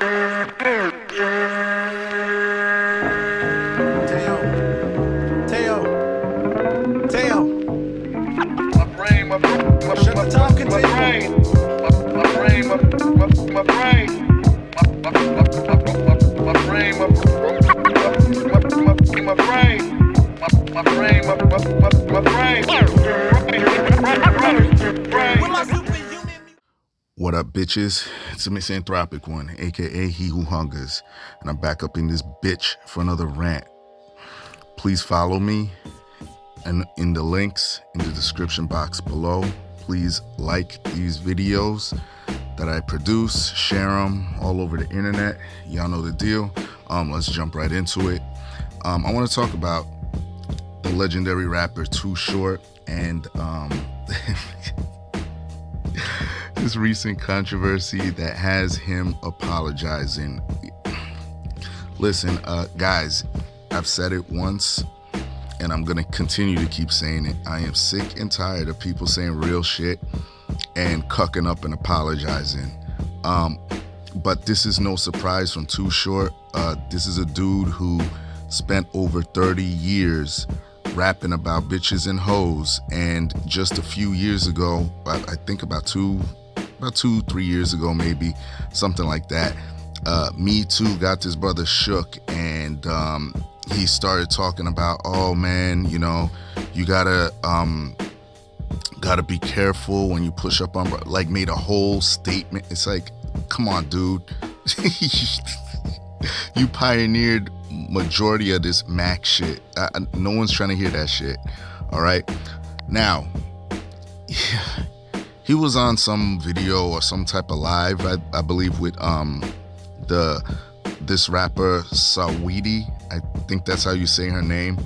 My ship of talk in my brain, my, brain. A frame of my, my, my to What up, bitches? It's a misanthropic one, aka He Who Hungers, and I'm back up in this bitch for another rant. Please follow me and in the links in the description box below. Please like these videos that I produce, share them all over the internet. Y'all know the deal. Um, let's jump right into it. Um, I want to talk about the legendary rapper Too Short and um, this recent controversy that has him apologizing. Listen, uh, guys, I've said it once and I'm gonna continue to keep saying it. I am sick and tired of people saying real shit and cucking up and apologizing. Um, but this is no surprise from Too Short. Uh, this is a dude who spent over 30 years rapping about bitches and hoes, and just a few years ago, I, I think about two, about two, three years ago, maybe something like that. Uh, Me Too got this brother shook, and um, he started talking about, oh man, you know, you gotta um, gotta be careful when you push up on, like, made a whole statement. It's like, come on, dude. you pioneered majority of this Mac shit. I, I- no one's trying to hear that shit. All right. Now, he was on some video or some type of live, I, I believe, with um the this rapper Saweetie. I think that's how you say her name.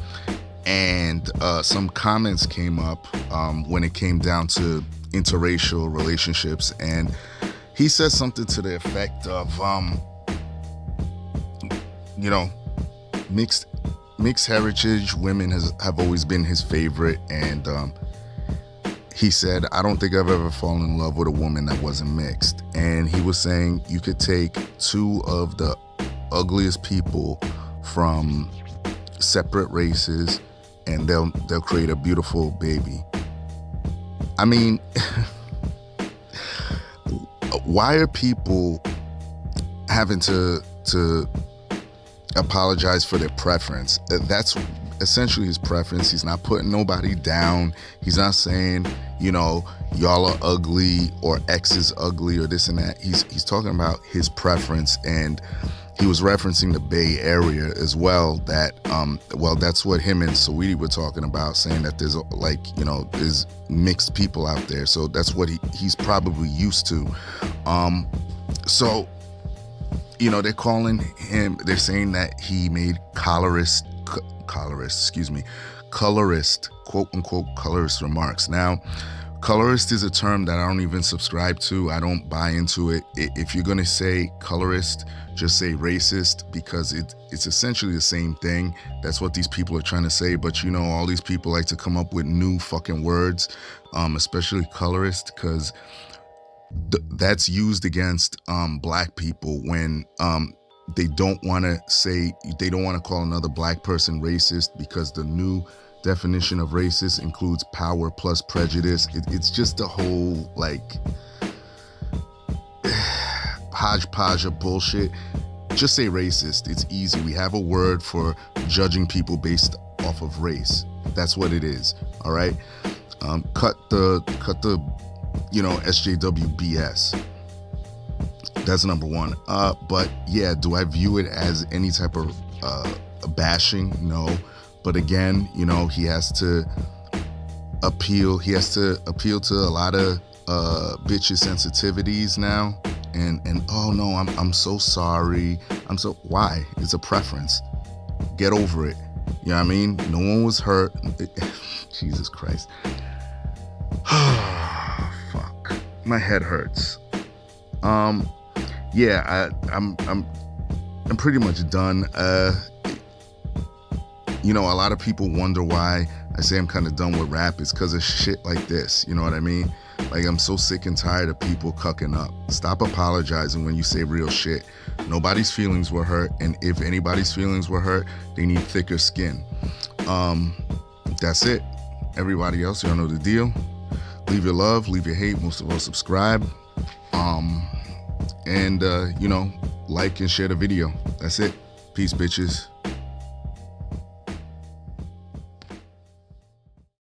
And uh, some comments came up um, when it came down to interracial relationships, and he said something to the effect of, um, you know, mixed mixed heritage women has have always been his favorite, and um, he said, I don't think I've ever fallen in love with a woman that wasn't mixed. And he was saying you could take two of the ugliest people from separate races and they'll they'll create a beautiful baby. I mean, why are people having to to apologize for their preference. That's essentially his preference. He's not putting nobody down. He's not saying, you know, y'all are ugly or X is ugly or this and that. He's he's talking about his preference and he was referencing the Bay Area as well. That um, well, that's what him and Saweetie were talking about, saying that there's like you know there's mixed people out there. So that's what he he's probably used to. Um, so you know they're calling him they're saying that he made colorist colorist excuse me colorist quote unquote colorist remarks. Now colorist is a term that i don't even subscribe to. I don't buy into it. If you're going to say colorist just say racist because it, it's essentially the same thing. That's what these people are trying to say. But you know all these people like to come up with new fucking words um, especially colorist because th- that's used against um, black people when um, they don't want to say they don't want to call another black person racist because the new definition of racist includes power plus prejudice. It, it's just a whole like hodgepodge of bullshit. Just say racist. It's easy. We have a word for judging people based off of race. That's what it is all right? Um, cut the cut the you know SJW BS. That's number one. Uh, but yeah, do I view it as any type of uh, bashing? No. But again, you know, he has to appeal. He has to appeal to a lot of uh, bitches' sensitivities now. And and oh no, I'm I'm so sorry. I'm so why? It's a preference. Get over it. You know what I mean? No one was hurt. Jesus Christ. Fuck. My head hurts. Um yeah, I I'm I'm I'm pretty much done. Uh you know, a lot of people wonder why I say I'm kind of done with rap. It's because of shit like this. You know what I mean? Like I'm so sick and tired of people cucking up. Stop apologizing when you say real shit. Nobody's feelings were hurt, and if anybody's feelings were hurt, they need thicker skin. Um, that's it. Everybody else, y'all know the deal. Leave your love, leave your hate. Most of all, subscribe. Um, and uh, you know, like and share the video. That's it. Peace, bitches.